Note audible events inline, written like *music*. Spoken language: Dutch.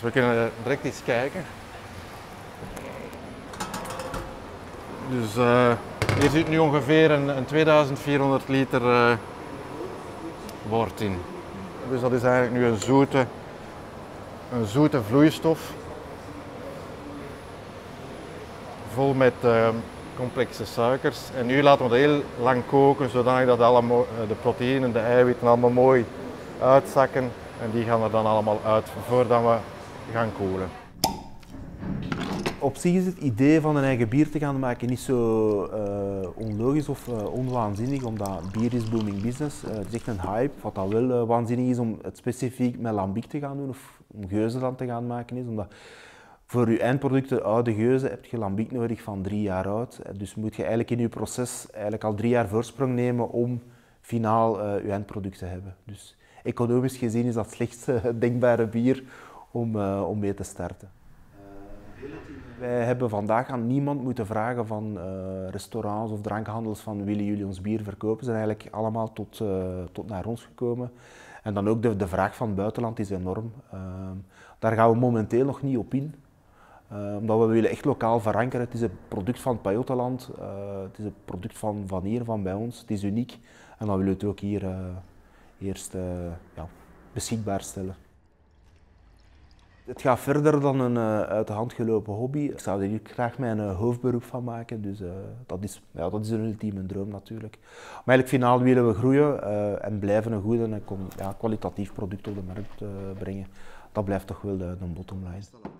Dus we kunnen direct eens kijken. Dus uh, hier zit nu ongeveer een, een 2400 liter uh, wort in. Dus dat is eigenlijk nu een zoete, een zoete vloeistof. Vol met uh, complexe suikers. En nu laten we het heel lang koken, zodat dat alle de proteïnen, de eiwitten allemaal mooi uitzakken. En die gaan er dan allemaal uit voordat we gaan koelen. Op zich is het idee van een eigen bier te gaan maken niet zo uh, onlogisch of uh, onwaanzinnig, omdat bier is booming business. Uh, het is echt een hype. Wat dat wel waanzinnig is om het specifiek met lambic te gaan doen of om geuzen te gaan maken is, omdat voor je eindproducten, oude geuzen, heb je lambic nodig van drie jaar oud. Dus moet je eigenlijk in je proces eigenlijk al drie jaar voorsprong nemen om finaal je eindproduct te hebben. Dus economisch gezien is dat het slechtste *laughs* denkbare bier om, om mee te starten. Wij hebben vandaag aan niemand moeten vragen van uh, restaurants of drankhandels van willen jullie ons bier verkopen. Ze zijn eigenlijk allemaal tot, uh, tot naar ons gekomen. En dan ook de, vraag van het buitenland is enorm. Uh, daar gaan we momenteel nog niet op in. omdat we willen echt lokaal verankeren. Het is een product van het Pajottenland. het is een product van, van hier, van bij ons. Het is uniek. En dan willen we het ook hier eerst ja, beschikbaar stellen. Het gaat verder dan een uh, uit de hand gelopen hobby. Ik zou er hier graag mijn uh, hoofdberoep van maken. Dus uh, dat, is, ja, dat is een ultieme droom natuurlijk. Maar eigenlijk finaal willen we groeien en blijven een goed en ja, kwalitatief product op de markt brengen. Dat blijft toch wel de, de bottom line.